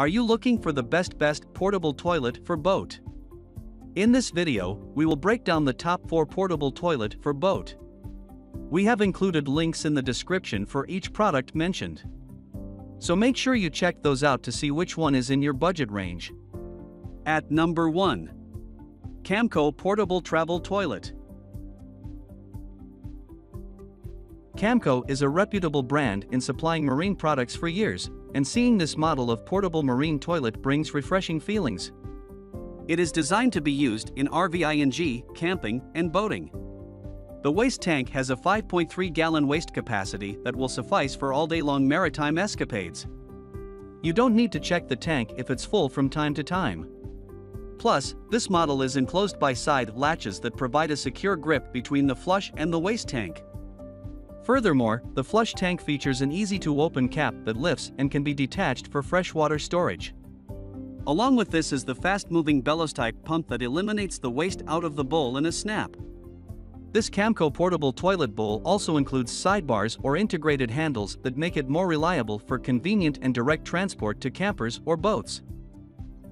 Are you looking for the best best portable toilet for boat? In this video, we will break down the top 4 portable toilet for boat. We have included links in the description for each product mentioned. So make sure you check those out to see which one is in your budget range. At number 1. Camco Portable Travel Toilet. Camco is a reputable brand in supplying marine products for years, and seeing this model of portable marine toilet brings refreshing feelings. It is designed to be used in RVING, camping, and boating. The waste tank has a 5.3 gallon waste capacity that will suffice for all day long maritime escapades. You don't need to check the tank if it's full from time to time. Plus, this model is enclosed by side latches that provide a secure grip between the flush and the waste tank. Furthermore, the flush tank features an easy-to-open cap that lifts and can be detached for freshwater storage. Along with this is the fast-moving bellows-type pump that eliminates the waste out of the bowl in a snap. This Camco portable toilet bowl also includes sidebars or integrated handles that make it more reliable for convenient and direct transport to campers or boats.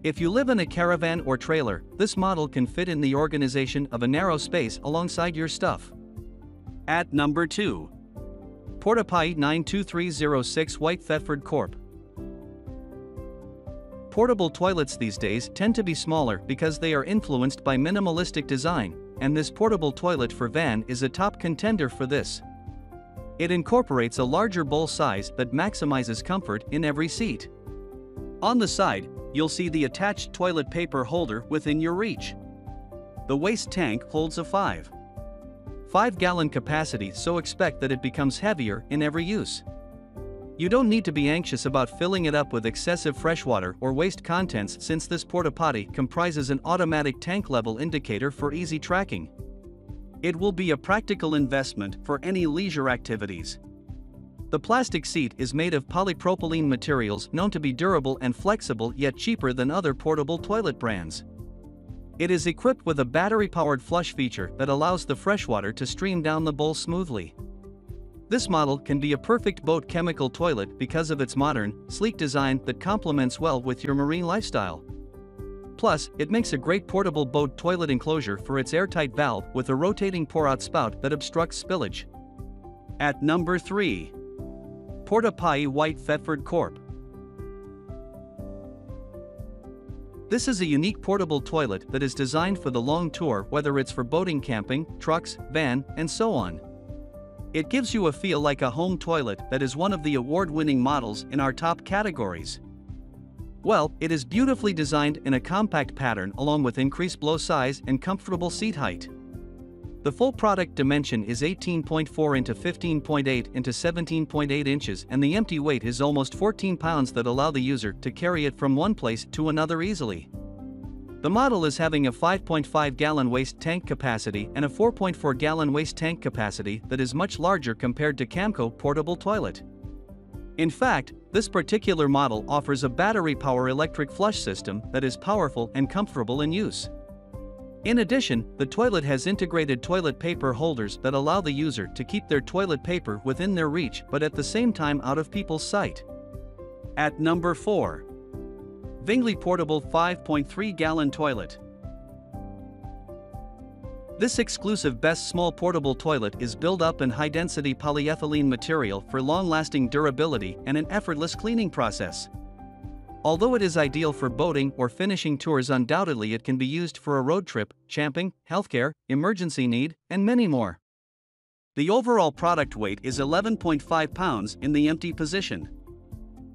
If you live in a caravan or trailer, this model can fit in the organization of a narrow space alongside your stuff. At number 2. Porta Potti 92306 White Thetford Corp. Portable toilets these days tend to be smaller because they are influenced by minimalistic design, and this portable toilet for van is a top contender for this. It incorporates a larger bowl size that maximizes comfort in every seat. On the side, you'll see the attached toilet paper holder within your reach. The waste tank holds a 5. 5 gallon capacity so expect that it becomes heavier in every use. You don't need to be anxious about filling it up with excessive freshwater or waste contents since this porta potty comprises an automatic tank level indicator for easy tracking. It will be a practical investment for any leisure activities. The plastic seat is made of polypropylene materials known to be durable and flexible yet cheaper than other portable toilet brands. It is equipped with a battery-powered flush feature that allows the freshwater to stream down the bowl smoothly. This model can be a perfect boat chemical toilet because of its modern, sleek design that complements well with your marine lifestyle. Plus, it makes a great portable boat toilet enclosure for its airtight valve with a rotating pour-out spout that obstructs spillage. At number 3. Porta Potti White Thetford Corp. This is a unique portable toilet that is designed for the long tour whether it's for boating camping, trucks, van, and so on. It gives you a feel like a home toilet that is one of the award-winning models in our top categories. Well, it is beautifully designed in a compact pattern along with increased blow size and comfortable seat height. The full product dimension is 18.4 into 15.8 into 17.8 inches and the empty weight is almost 14 pounds that allow the user to carry it from one place to another easily. The model is having a 5.5 gallon waste tank capacity and a 4.4 gallon waste tank capacity that is much larger compared to Camco portable toilet. In fact, this particular model offers a battery power electric flush system that is powerful and comfortable in use. In addition, the toilet has integrated toilet paper holders that allow the user to keep their toilet paper within their reach but at the same time out of people's sight. At number 4. Vingli Portable 5.3 Gallon Toilet. This exclusive best small portable toilet is built up in high-density polyethylene material for long-lasting durability and an effortless cleaning process. Although it is ideal for boating or finishing tours undoubtedly it can be used for a road trip, camping, healthcare, emergency need, and many more. The overall product weight is 11.5 pounds in the empty position.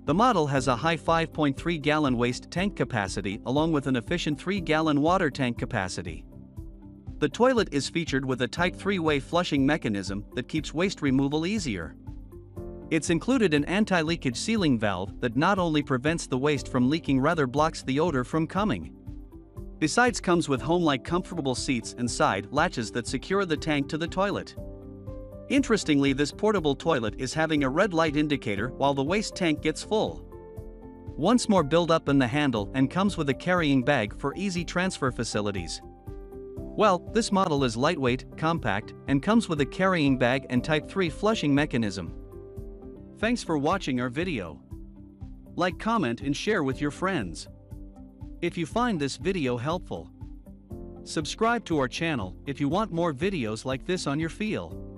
The model has a high 5.3 gallon waste tank capacity along with an efficient 3 gallon water tank capacity. The toilet is featured with a Type 3 way flushing mechanism that keeps waste removal easier. It's included an anti-leakage sealing valve that not only prevents the waste from leaking rather blocks the odor from coming. Besides comes with home-like comfortable seats and side latches that secure the tank to the toilet. Interestingly this portable toilet is having a red light indicator while the waste tank gets full. Once more build up in the handle and comes with a carrying bag for easy transfer facilities. Well, this model is lightweight, compact, and comes with a carrying bag and Type 3 flushing mechanism. Thanks for watching our video. Like, comment and share with your friends. If you find this video helpful, subscribe to our channel if you want more videos like this on your feel.